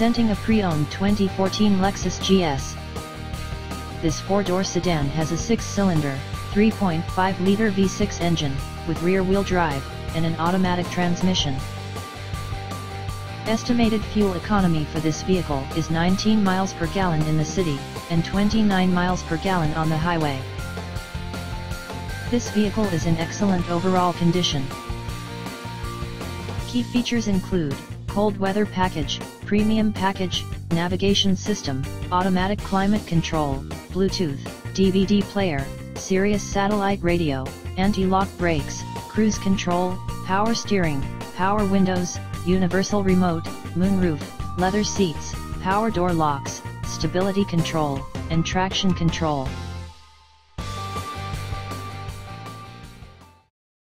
Presenting a pre-owned 2014 Lexus GS. This four-door sedan has a six-cylinder, 3.5-liter V6 engine, with rear-wheel drive, and an automatic transmission. Estimated fuel economy for this vehicle is 19 miles per gallon in the city, and 29 miles per gallon on the highway. This vehicle is in excellent overall condition. Key features include, cold weather package, premium package, navigation system, automatic climate control, Bluetooth, DVD player, Sirius satellite radio, anti-lock brakes, cruise control, power steering, power windows, universal remote, moonroof, leather seats, power door locks, stability control, and traction control.